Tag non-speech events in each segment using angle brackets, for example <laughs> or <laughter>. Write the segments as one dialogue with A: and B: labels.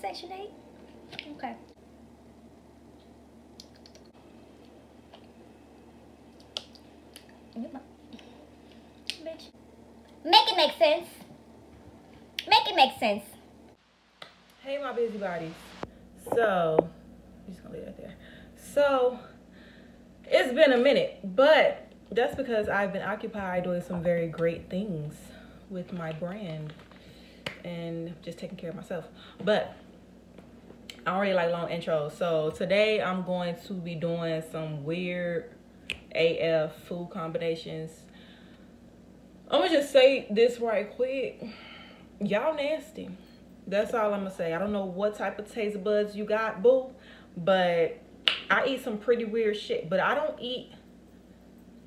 A: Section 8? Okay. Bitch. Make it make sense. Make it make sense.
B: Hey, my busybodies. So, I'm just gonna leave that there. So, it's been a minute, but that's because I've been occupied doing some very great things with my brand and just taking care of myself. But I really like long intros. So today I'm going to be doing some weird AF food combinations. I'm gonna just say this right quick. Y'all nasty. That's all I'm gonna say. I don't know what type of taste buds you got, boo, but I eat some pretty weird shit, but I don't eat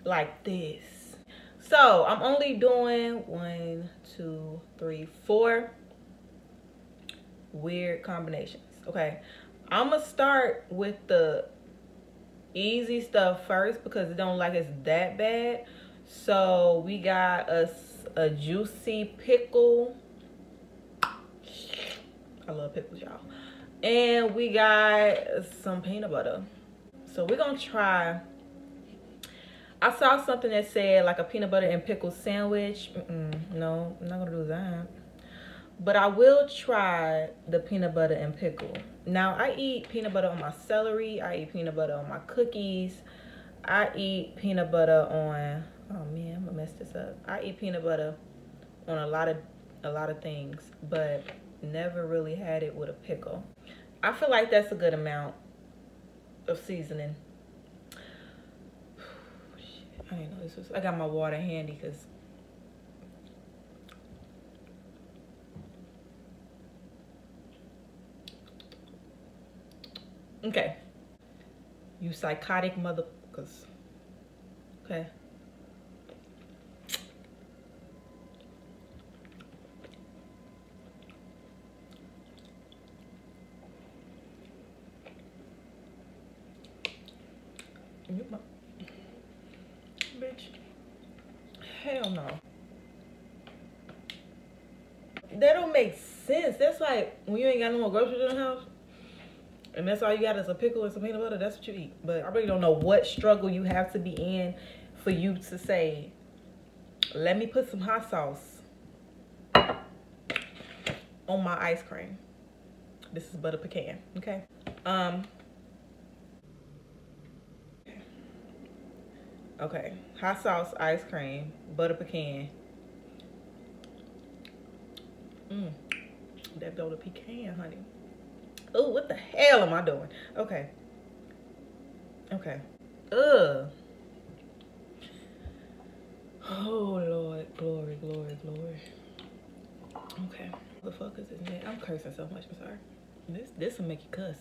B: like this. So I'm only doing one, two, three, four weird combinations. Okay. I'm gonna start with the easy stuff first because it don't like it's that bad. So we got us a, a juicy pickle. I love pickles, y'all. And we got some peanut butter. So we're gonna try. I saw something that said like a peanut butter and pickle sandwich. Mm -mm, no, I'm not gonna do that. But I will try the peanut butter and pickle. Now, I eat peanut butter on my celery. I eat peanut butter on my cookies. I eat peanut butter on, oh man, I'm gonna mess this up. I eat peanut butter on a lot of, a lot of things, but never really had it with a pickle. I feel like that's a good amount of seasoning. <sighs> I didn't know this was, I got my water handy because Okay. You psychotic motherfuckers. Okay. Bitch. Hell no. That don't make sense. That's like when you ain't got no more groceries in the house and that's all you got is a pickle and some peanut butter, that's what you eat. But I really don't know what struggle you have to be in for you to say, let me put some hot sauce on my ice cream. This is butter pecan, okay? Um, okay, hot sauce, ice cream, butter pecan. Mmm, that butter pecan, honey. Oh, what the hell am I doing? Okay. Okay. Ugh. Oh, Lord. Glory, glory, glory. Okay. What the fuck is this? I'm cursing so much. I'm sorry. This, this will make you cuss.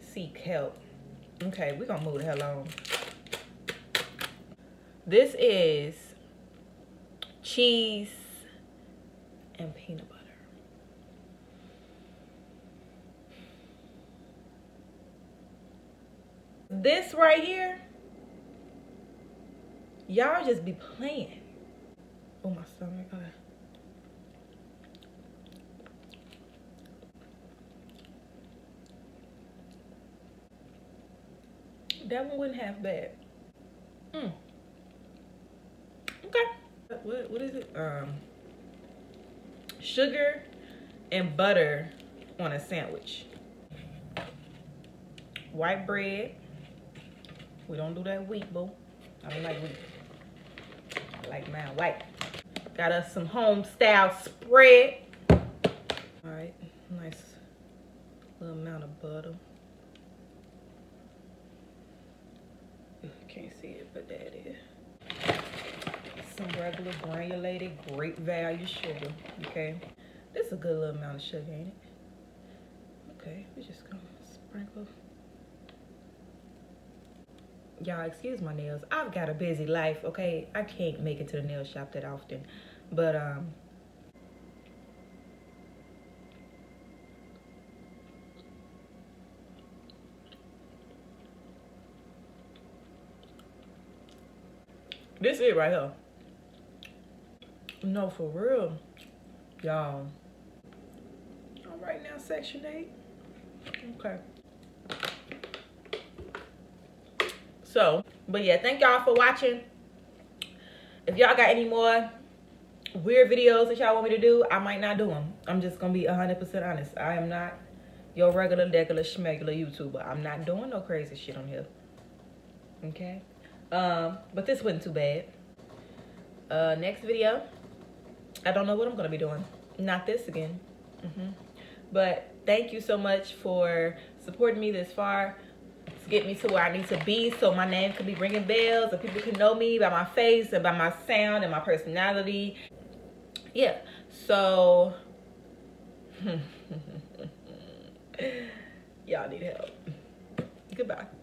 B: Seek help. Okay, we're gonna move the hell on. This is cheese and peanut butter. This right here, y'all just be playing. Oh, my stomach. Okay. That one wasn't half bad. Mm. Okay. What what is it? Um sugar and butter on a sandwich. White bread. We don't do that wheat, boo. I don't like wheat. I like mine white. Got us some home style spread. All right, nice little amount of butter. Can't see it, but that is. Some regular granulated great value sugar, okay? This is a good little amount of sugar, ain't it? Okay, we just gonna sprinkle. Y'all, excuse my nails. I've got a busy life, okay? I can't make it to the nail shop that often. But, um, This is right here. No, for real. Y'all. All right now, section eight. Okay. So, but yeah, thank y'all for watching. If y'all got any more weird videos that y'all want me to do, I might not do them. I'm just gonna be 100% honest. I am not your regular, regular, schmegular YouTuber. I'm not doing no crazy shit on here. Okay? Um, but this wasn't too bad. Uh, next video, I don't know what I'm gonna be doing. Not this again. Mm -hmm. But thank you so much for supporting me this far to get me to where I need to be so my name can be ringing bells and people can know me by my face and by my sound and my personality. Yeah, so <laughs> y'all need help. Goodbye.